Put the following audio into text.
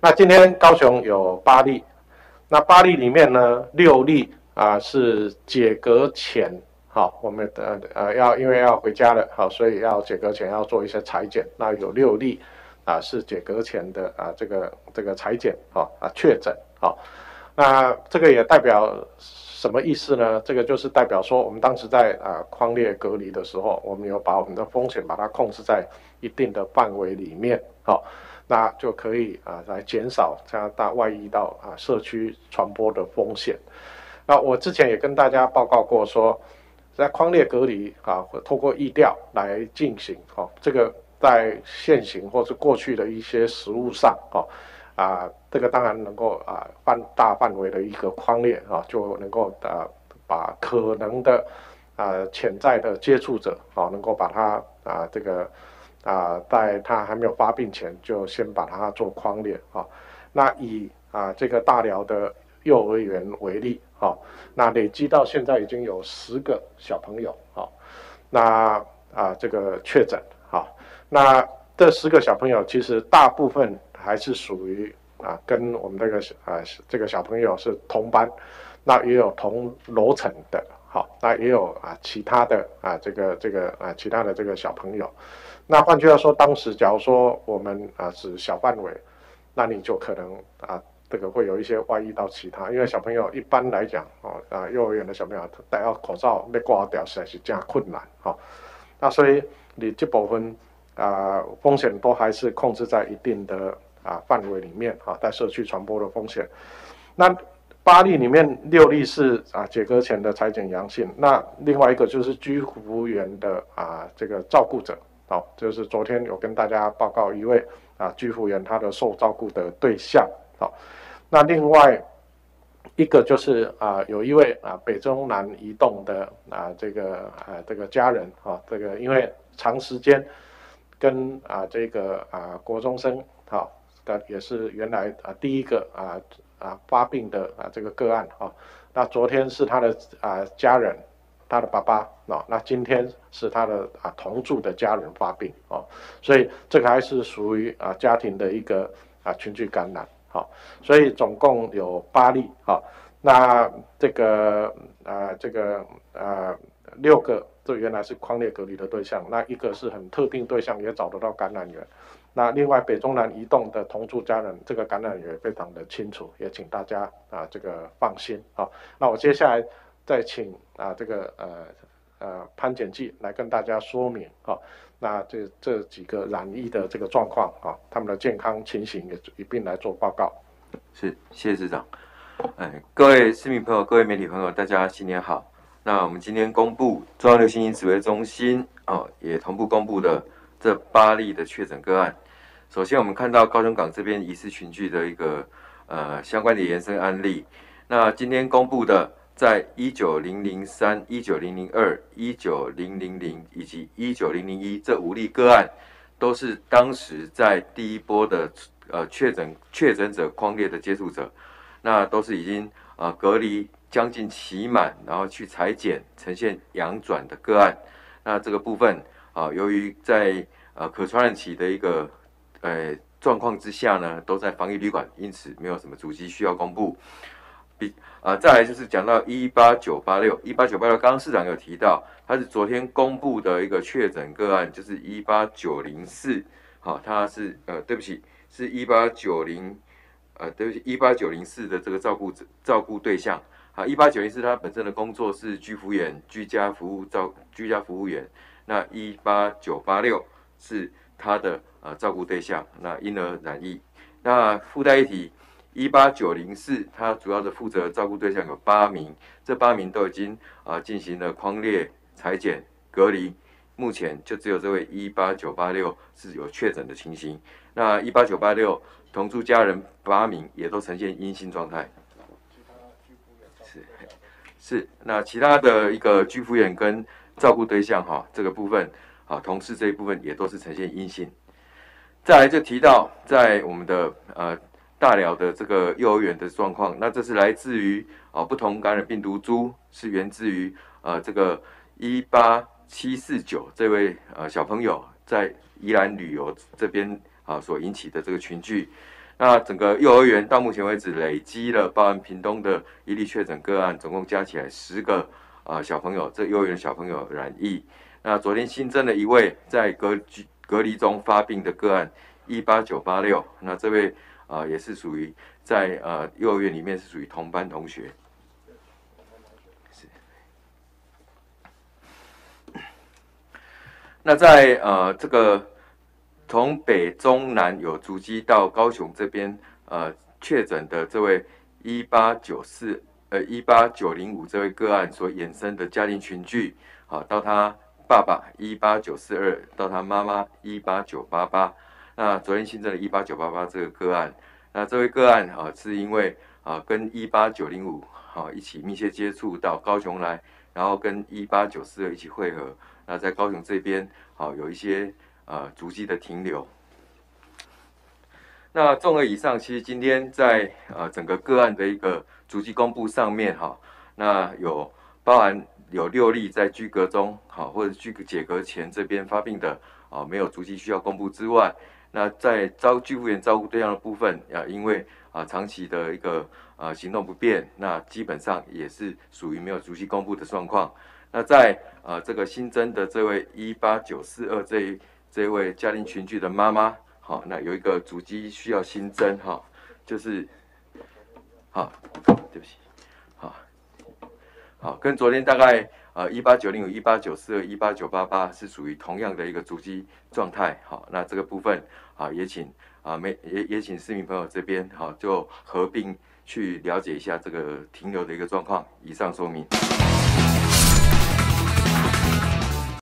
那今天高雄有八例，那八例里面呢，六例啊是解隔前，好，我们呃呃要因为要回家了，好，所以要解隔前要做一些裁剪，那有六例啊是解隔前的啊这个这个裁剪，好啊确诊，好，那这个也代表。什么意思呢？这个就是代表说，我们当时在啊框列隔离的时候，我们有把我们的风险把它控制在一定的范围里面，好，那就可以啊来减少加拿大外溢到啊社区传播的风险。那我之前也跟大家报告过说，在框列隔离啊，透过疫调来进行，哦，这个在现行或是过去的一些实务上，哦。啊，这个当然能够啊，范大范围的一个框列啊，就能够啊，把可能的啊潜在的接触者啊，能够把它啊这个啊，在他还没有发病前，就先把它做框列啊。那以啊这个大寮的幼儿园为例啊，那累积到现在已经有十个小朋友啊，那啊这个确诊啊，那这十个小朋友其实大部分。还是属于啊，跟我们这个啊这个小朋友是同班，那也有同楼层的，好，那也有啊其他的啊这个这个啊其他的这个小朋友，那换句话说，当时假如说我们啊是小范围，那你就可能啊这个会有一些外溢到其他，因为小朋友一般来讲哦啊幼儿园的小朋友戴要口罩被挂掉实在是这样困难，好，那所以你这部分啊风险都还是控制在一定的。啊，范围里面啊，在社区传播的风险。那八例里面六例是啊解隔前的裁剪阳性，那另外一个就是居服员的啊这个照顾者，好，就是昨天有跟大家报告一位啊居服员他的受照顾的对象，好，那另外一个就是啊有一位啊北中南移动的啊这个啊这个家人啊这个因为长时间跟啊这个啊国中生好。也是原来啊第一个啊啊发病的啊这个个案啊，那昨天是他的啊家人，他的爸爸啊，那今天是他的啊同住的家人发病啊，所以这个还是属于啊家庭的一个啊群聚感染好，所以总共有八例啊，那这个啊这个啊六个这原来是框列隔离的对象，那一个是很特定对象也找得到感染源。那另外北中南移动的同住家人，这个感染也非常的清楚，也请大家啊这个放心啊。那我接下来再请啊这个呃呃潘检记来跟大家说明啊。那这这几个染疫的这个状况啊，他们的健康情形也一并来做报告。是，谢谢市长。哎，各位市民朋友、各位媒体朋友，大家新年好。那我们今天公布中央流行疫指挥中心哦，也同步公布的。这八例的确诊个案，首先我们看到高雄港这边疑似群聚的一个呃相关的延伸案例。那今天公布的，在一九零零三、一九零零二、一九零零零以及一九零零一这五例个案，都是当时在第一波的呃确诊确诊者框列的接触者，那都是已经呃隔离将近期满，然后去裁剪呈现阳转的个案。那这个部分。啊，由于在呃可传染期的一个呃状况之下呢，都在防疫旅馆，因此没有什么主机需要公布。比啊，再来就是讲到一八九八六，一八九八六，刚刚市长有提到，他是昨天公布的一个确诊个案，就是一八九零四，好，他是呃，对不起，是一八九零，呃，对不起，一八九零四的这个照顾者照顾对象，好，一八九零四他本身的工作是居服员，居家服务照居家服务员。那一八九八六是他的呃照顾对象，那因而染疫。那附带一提，一八九零四他主要的负责照顾对象有八名，这八名都已经啊进行了框列、裁剪、隔离，目前就只有这位一八九八六是有确诊的情形。那一八九八六同住家人八名也都呈现阴性状态。是是，那其他的一个居服员跟。照顾对象哈，这个部分啊，同事这一部分也都是呈现阴性。再来就提到在我们的呃大寮的这个幼儿园的状况，那这是来自于啊不同感染病毒株，是源自于呃这个一八七四九这位呃小朋友在宜兰旅游这边啊所引起的这个群聚。那整个幼儿园到目前为止累积了包含屏东的一例确诊个案，总共加起来十个啊小朋友，这幼儿园小朋友染疫。那昨天新增了一位在隔居隔离中发病的个案，一八九八六，那这位啊也是属于在呃幼儿园里面是属于同班同学。那在呃这个从北中南有足迹到高雄这边呃确诊的这位一八九四呃一八九零五这位个案所衍生的家庭群聚，好到他爸爸一八九四二到他妈妈一八九八八，那昨天新增的一八九八八这个个案，那这位个案啊是因为啊跟一八九零五好一起密切接触到高雄来，然后跟一八九四二一起汇合。那在高雄这边，好有一些呃足迹的停留。那综合以上，其实今天在呃整个个案的一个足迹公布上面，哈，那有包含有六例在居隔中，好或者居隔解隔前这边发病的，啊没有足迹需要公布之外，那在招居护员照顾对象的部分，啊因为啊长期的一个呃行动不便，那基本上也是属于没有足迹公布的状况。那在呃这个新增的这位一八九四二这一这位家庭群聚的妈妈，好，那有一个主机需要新增哈，就是好，对不起，好，好，跟昨天大概呃一八九零五、一八九四二、一八九八八是属于同样的一个主机状态，好，那这个部分啊也请啊没也也请市民朋友这边好就合并去了解一下这个停留的一个状况，以上说明。